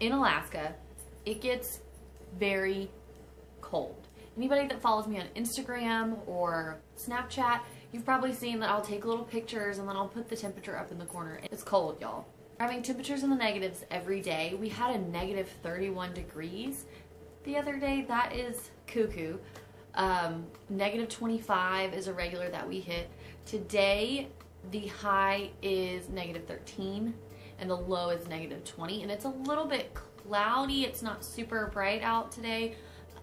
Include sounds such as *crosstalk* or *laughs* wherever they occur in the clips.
in Alaska, it gets very cold. Anybody that follows me on Instagram or Snapchat, you've probably seen that I'll take little pictures and then I'll put the temperature up in the corner. It's cold, y'all. Having temperatures in the negatives every day. We had a negative 31 degrees the other day. That is cuckoo. Um, negative 25 is a regular that we hit. Today, the high is negative 13 and the low is negative 20 and it's a little bit cloudy. It's not super bright out today,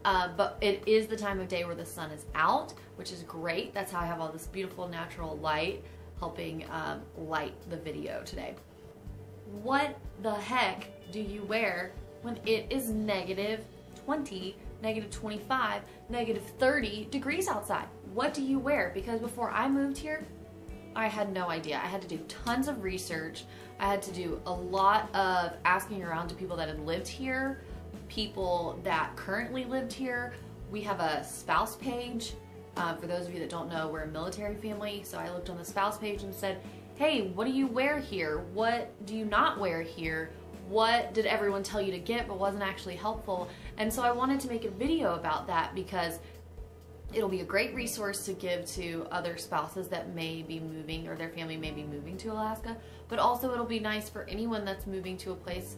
uh, but it is the time of day where the sun is out, which is great. That's how I have all this beautiful natural light helping um, light the video today. What the heck do you wear when it is negative 20, negative 25, negative 30 degrees outside? What do you wear? Because before I moved here, I had no idea. I had to do tons of research. I had to do a lot of asking around to people that had lived here, people that currently lived here. We have a spouse page. Uh, for those of you that don't know, we're a military family. So I looked on the spouse page and said, hey, what do you wear here? What do you not wear here? What did everyone tell you to get but wasn't actually helpful? And so I wanted to make a video about that because It'll be a great resource to give to other spouses that may be moving or their family may be moving to Alaska, but also it'll be nice for anyone that's moving to a place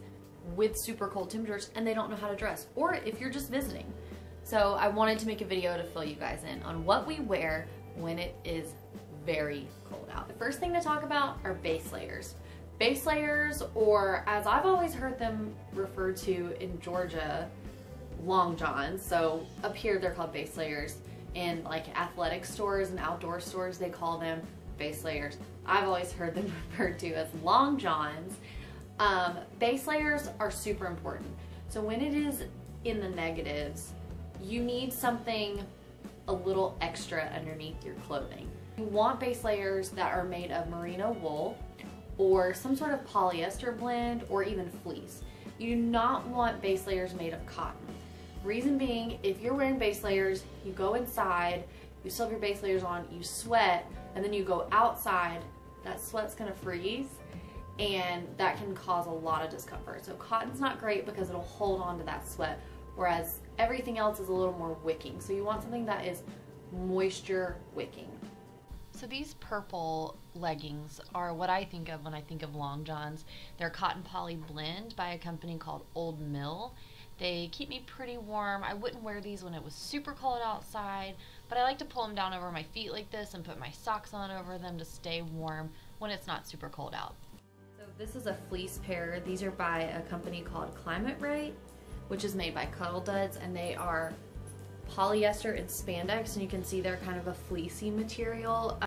with super cold temperatures and they don't know how to dress, or if you're just visiting. So I wanted to make a video to fill you guys in on what we wear when it is very cold out. The first thing to talk about are base layers. Base layers, or as I've always heard them referred to in Georgia, long johns. So up here they're called base layers in like athletic stores and outdoor stores, they call them base layers. I've always heard them *laughs* referred to as long johns. Um, base layers are super important. So when it is in the negatives, you need something a little extra underneath your clothing. You want base layers that are made of merino wool or some sort of polyester blend or even fleece. You do not want base layers made of cotton. Reason being, if you're wearing base layers, you go inside, you still have your base layers on, you sweat, and then you go outside, that sweat's gonna freeze and that can cause a lot of discomfort. So cotton's not great because it'll hold on to that sweat, whereas everything else is a little more wicking. So you want something that is moisture wicking. So these purple leggings are what I think of when I think of long johns. They're cotton poly blend by a company called Old Mill they keep me pretty warm. I wouldn't wear these when it was super cold outside, but I like to pull them down over my feet like this and put my socks on over them to stay warm when it's not super cold out. So this is a fleece pair. These are by a company called Climate Right, which is made by Cuddl Duds, and they are polyester and spandex, and you can see they're kind of a fleecy material.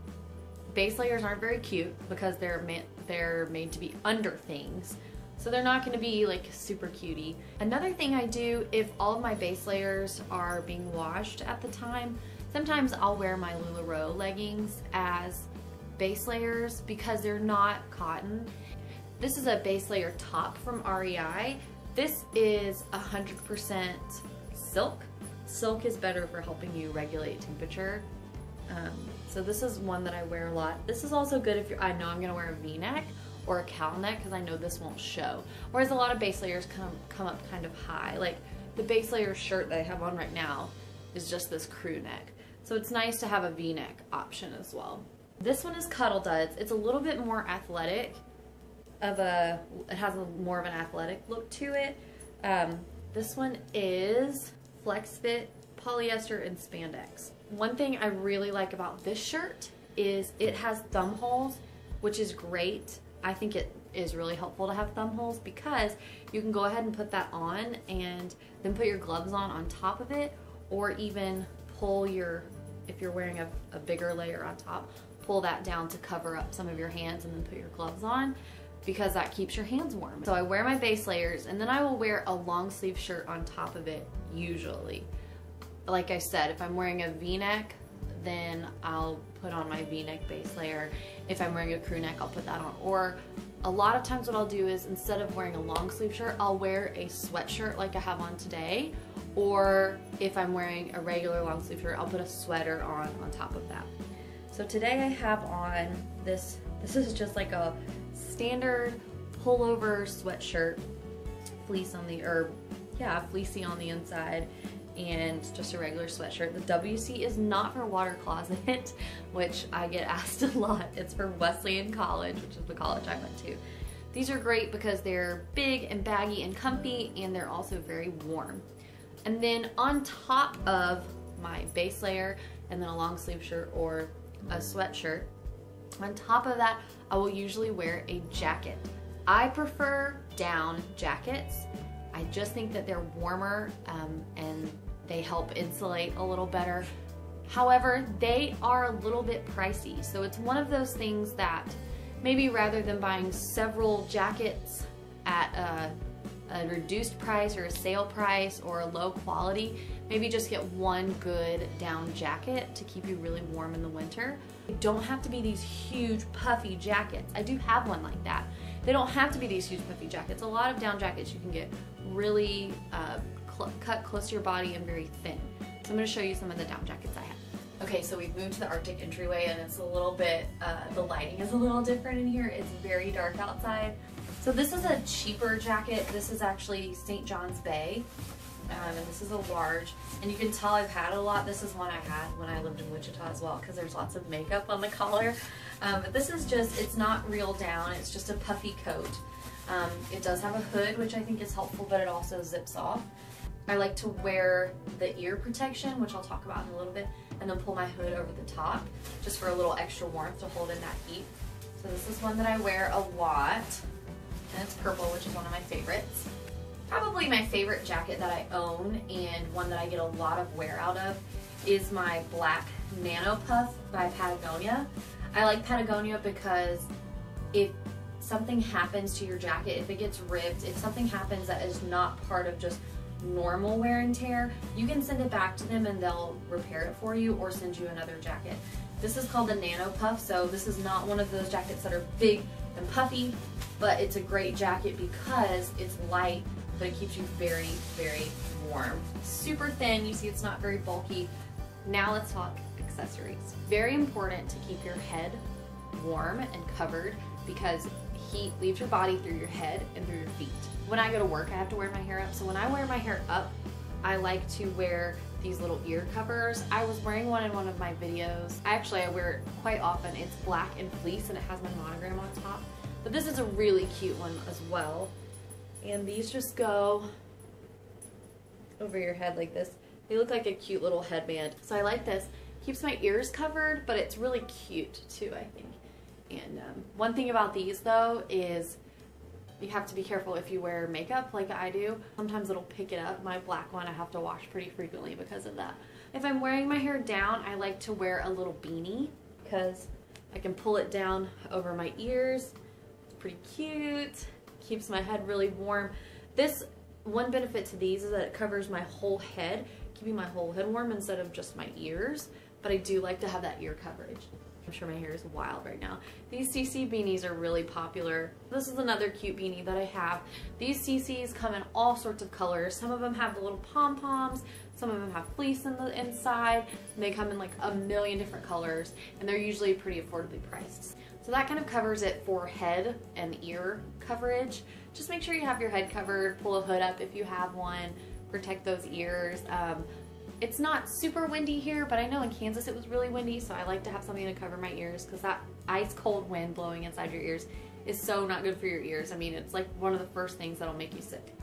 Base layers aren't very cute because they're, they're made to be under things. So they're not gonna be like super cutie. Another thing I do if all of my base layers are being washed at the time, sometimes I'll wear my LuLaRoe leggings as base layers because they're not cotton. This is a base layer top from REI. This is 100% silk. Silk is better for helping you regulate temperature. Um, so this is one that I wear a lot. This is also good if you're, I know I'm gonna wear a v-neck or a cowl neck because I know this won't show. Whereas a lot of base layers come, come up kind of high. Like the base layer shirt that I have on right now is just this crew neck. So it's nice to have a v-neck option as well. This one is Cuddl Duds. It's a little bit more athletic of a, it has a more of an athletic look to it. Um, this one is Flex Fit polyester and spandex. One thing I really like about this shirt is it has thumb holes, which is great I think it is really helpful to have thumb holes because you can go ahead and put that on and then put your gloves on on top of it or even pull your, if you're wearing a, a bigger layer on top, pull that down to cover up some of your hands and then put your gloves on because that keeps your hands warm. So I wear my base layers and then I will wear a long sleeve shirt on top of it usually. Like I said, if I'm wearing a v-neck, then I'll put on my v-neck base layer. If I'm wearing a crew neck, I'll put that on. Or a lot of times what I'll do is instead of wearing a long sleeve shirt, I'll wear a sweatshirt like I have on today. Or if I'm wearing a regular long sleeve shirt, I'll put a sweater on on top of that. So today I have on this, this is just like a standard pullover sweatshirt fleece on the, or yeah, fleecy on the inside and just a regular sweatshirt. The WC is not for water closet, *laughs* which I get asked *laughs* a lot. It's for Wesleyan College, which is the college I went to. These are great because they're big and baggy and comfy and they're also very warm. And then on top of my base layer and then a long sleeve shirt or a sweatshirt, on top of that, I will usually wear a jacket. I prefer down jackets. I just think that they're warmer um, and they help insulate a little better. However, they are a little bit pricey. So it's one of those things that maybe rather than buying several jackets at a, a, reduced price or a sale price or a low quality, maybe just get one good down jacket to keep you really warm in the winter. They don't have to be these huge puffy jackets. I do have one like that. They don't have to be these huge puffy jackets. A lot of down jackets you can get really uh, cl cut close to your body and very thin. So I'm gonna show you some of the down jackets I have. Okay, so we've moved to the Arctic entryway and it's a little bit, uh, the lighting is a little different in here. It's very dark outside. So this is a cheaper jacket. This is actually St. John's Bay. Um, and this is a large, and you can tell I've had a lot. This is one I had when I lived in Wichita as well, because there's lots of makeup on the *laughs* collar. Um, but this is just, it's not real down, it's just a puffy coat. Um, it does have a hood, which I think is helpful, but it also zips off. I like to wear the ear protection, which I'll talk about in a little bit, and then pull my hood over the top just for a little extra warmth to hold in that heat. So this is one that I wear a lot, and it's purple, which is one of my favorites. Probably my favorite jacket that I own and one that I get a lot of wear out of is my black Nano Puff by Patagonia. I like Patagonia because if something happens to your jacket, if it gets ripped, if something happens that is not part of just normal wear and tear, you can send it back to them and they'll repair it for you or send you another jacket. This is called the Nano Puff, so this is not one of those jackets that are big and puffy, but it's a great jacket because it's light, but it keeps you very, very warm. Super thin, you see it's not very bulky. Now let's talk accessories. Very important to keep your head warm and covered because heat leaves your body through your head and through your feet when I go to work, I have to wear my hair up. So when I wear my hair up, I like to wear these little ear covers. I was wearing one in one of my videos. Actually, I wear it quite often. It's black and fleece and it has my monogram on top. But this is a really cute one as well. And these just go over your head like this. They look like a cute little headband. So I like this. Keeps my ears covered, but it's really cute too, I think. And um, one thing about these though is you have to be careful if you wear makeup like I do. Sometimes it'll pick it up. My black one I have to wash pretty frequently because of that. If I'm wearing my hair down, I like to wear a little beanie because I can pull it down over my ears. It's pretty cute. Keeps my head really warm. This one benefit to these is that it covers my whole head, keeping my whole head warm instead of just my ears. But I do like to have that ear coverage. I'm sure my hair is wild right now. These CC beanies are really popular. This is another cute beanie that I have. These CCs come in all sorts of colors. Some of them have the little pom-poms, some of them have fleece in the inside, and they come in like a million different colors, and they're usually pretty affordably priced. So that kind of covers it for head and ear coverage. Just make sure you have your head covered, pull a hood up if you have one, protect those ears. Um, it's not super windy here, but I know in Kansas it was really windy, so I like to have something to cover my ears because that ice cold wind blowing inside your ears is so not good for your ears. I mean, it's like one of the first things that'll make you sick.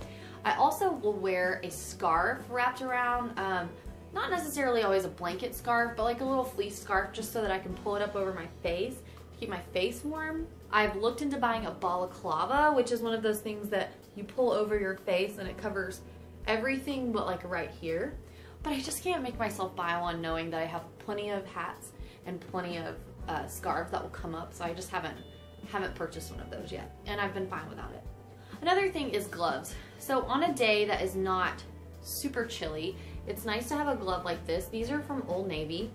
I also will wear a scarf wrapped around, um, not necessarily always a blanket scarf, but like a little fleece scarf just so that I can pull it up over my face to keep my face warm. I've looked into buying a balaclava, which is one of those things that you pull over your face and it covers everything but like right here. But I just can't make myself buy one knowing that I have plenty of hats and plenty of uh, scarves that will come up. So I just haven't haven't purchased one of those yet. And I've been fine without it. Another thing is gloves. So on a day that is not super chilly, it's nice to have a glove like this. These are from Old Navy.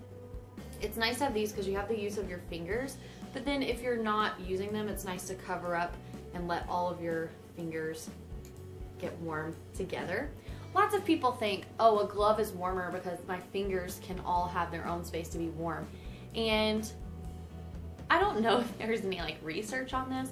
It's nice to have these because you have the use of your fingers. But then if you're not using them, it's nice to cover up and let all of your fingers get warm together. Lots of people think, oh, a glove is warmer because my fingers can all have their own space to be warm. And I don't know *laughs* if there's any like research on this,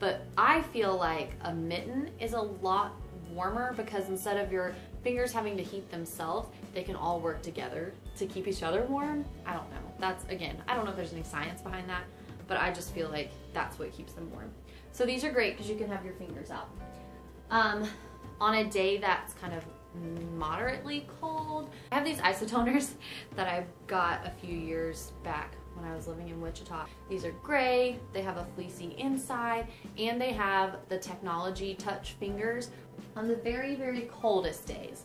but I feel like a mitten is a lot warmer because instead of your fingers having to heat themselves, they can all work together to keep each other warm. I don't know. That's again, I don't know if there's any science behind that, but I just feel like that's what keeps them warm. So these are great because you can have your fingers out. Um, on a day that's kind of moderately cold, I have these isotoners *laughs* that I've got a few years back when I was living in Wichita. These are gray, they have a fleecy inside, and they have the technology touch fingers. On the very, very coldest days,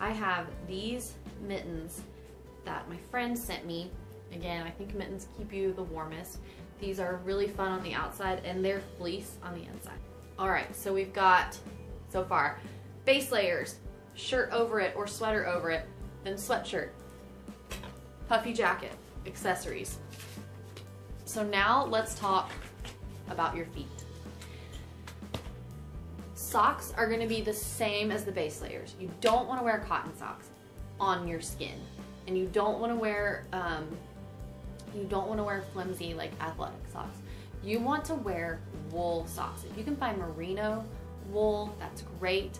I have these mittens that my friend sent me. Again, I think mittens keep you the warmest. These are really fun on the outside and they're fleece on the inside. All right, so we've got, so far, base layers, shirt over it or sweater over it, then sweatshirt, puffy jacket, accessories. So now let's talk about your feet. Socks are gonna be the same as the base layers. You don't wanna wear cotton socks on your skin. And you don't wanna wear, um, you don't wanna wear flimsy like athletic socks. You want to wear wool socks. If you can find merino wool, that's great.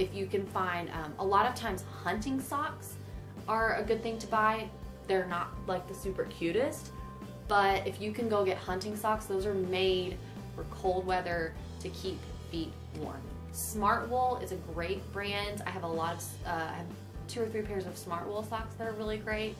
If you can find, um, a lot of times hunting socks are a good thing to buy they're not like the super cutest, but if you can go get hunting socks, those are made for cold weather to keep feet warm. Smartwool is a great brand. I have a lot of, uh, I have two or three pairs of Smartwool socks that are really great.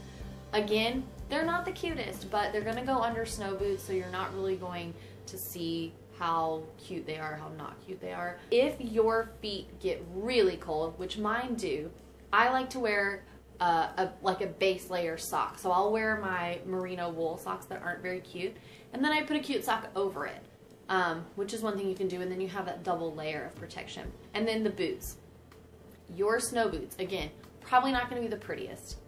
Again, they're not the cutest, but they're gonna go under snow boots, so you're not really going to see how cute they are, how not cute they are. If your feet get really cold, which mine do, I like to wear uh, a, like a base layer sock. So I'll wear my merino wool socks that aren't very cute, and then I put a cute sock over it, um, which is one thing you can do, and then you have that double layer of protection. And then the boots. Your snow boots, again, probably not going to be the prettiest,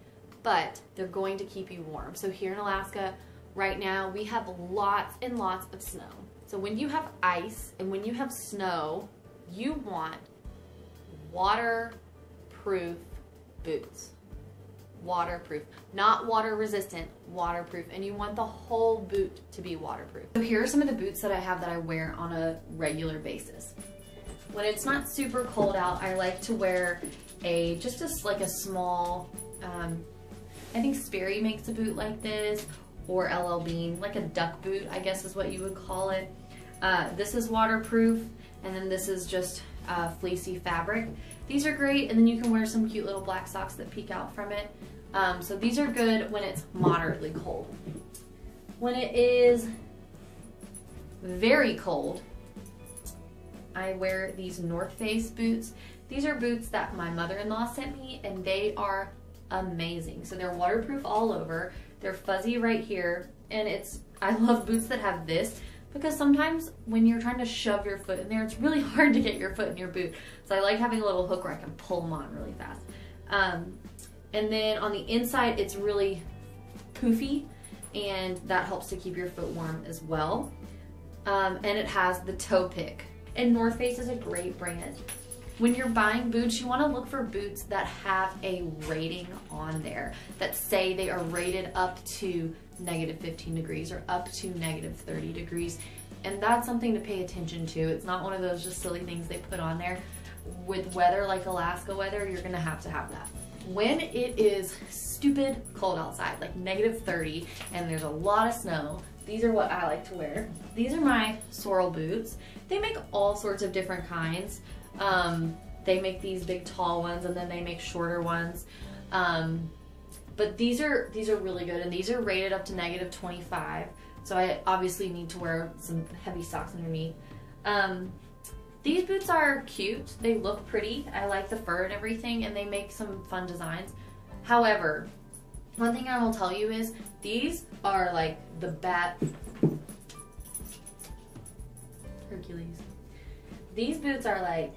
but they're going to keep you warm. So here in Alaska, right now, we have lots and lots of snow. So when you have ice and when you have snow, you want waterproof boots waterproof. Not water resistant, waterproof. And you want the whole boot to be waterproof. So here are some of the boots that I have that I wear on a regular basis. When it's not super cold out, I like to wear a, just a, like a small, um, I think Sperry makes a boot like this, or LL Bean, like a duck boot, I guess is what you would call it. Uh, this is waterproof, and then this is just uh, fleecy fabric. These are great, and then you can wear some cute little black socks that peek out from it. Um, so these are good when it's moderately cold. When it is very cold, I wear these North Face boots. These are boots that my mother-in-law sent me and they are amazing. So they're waterproof all over. They're fuzzy right here and it's, I *laughs* love boots that have this because sometimes when you're trying to shove your foot in there, it's really *laughs* hard to get your foot in your boot. So I like having a little hook where I can pull them on really fast. Um, and then on the inside, it's really poofy and that helps to keep your foot warm as well. Um, and it has the toe pick. And North Face is a great brand. When you're buying boots, you wanna look for boots that have a rating on there that say they are rated up to negative 15 degrees or up to negative 30 degrees. And that's something to pay attention to. It's not one of those just silly things they put on there. With weather like Alaska weather, you're gonna have to have that. When it is stupid cold outside, like negative 30, and there's a lot of snow, these are what I like to wear. These are my Sorel boots. They make all sorts of different kinds. Um, they make these big tall ones and then they make shorter ones. Um, but these are these are really good and these are rated up to negative 25. So I obviously need to wear some heavy socks underneath. Um, these boots are cute. They look pretty. I like the fur and everything and they make some fun designs. However, one thing I will tell you is these are like the bat Hercules. These boots are like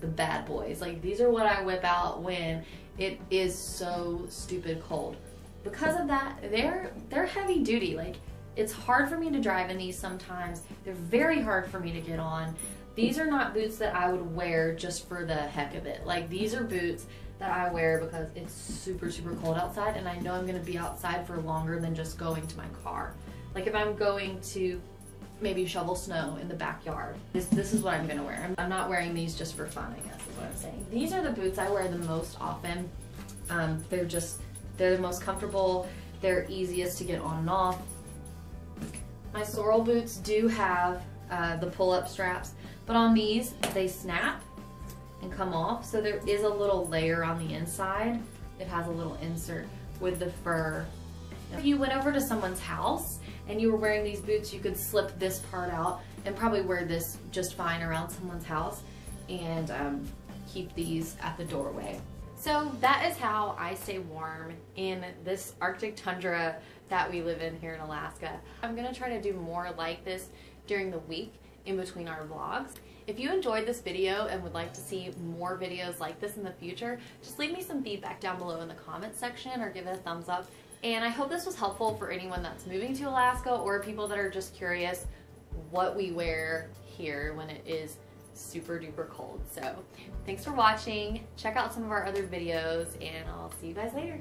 the bad boys. Like these are what I whip out when it is so stupid cold. Because of that, they're they're heavy duty. Like it's hard for me to drive in these sometimes. They're very hard for me to get on. These are not boots that I would wear just for the heck of it. Like these are boots that I wear because it's super, super cold outside and I know I'm gonna be outside for longer than just going to my car. Like if I'm going to maybe shovel snow in the backyard. This, this is what I'm gonna wear. I'm, not wearing these just for fun, I guess is what I'm saying. These are the boots I wear the most often. Um, they're just, they're the most comfortable. They're easiest to get on and off. My Sorel boots do have uh, the pull-up straps, but on these, they snap and come off. So there is a little layer on the inside. It has a little insert with the fur. If you went over to someone's house and you were wearing these boots, you could slip this part out and probably wear this just fine around someone's house and um, keep these at the doorway. So that is how I stay warm in this Arctic tundra that we live in here in Alaska. I'm gonna try to do more like this during the week in between our vlogs. If you enjoyed this video and would like to see more videos like this in the future, just leave me some feedback down below in the comments section or give it a thumbs up. And I hope this was helpful for anyone that's moving to Alaska or people that are just curious what we wear here when it is super duper cold. So thanks for watching. Check out some of our other videos and I'll see you guys later.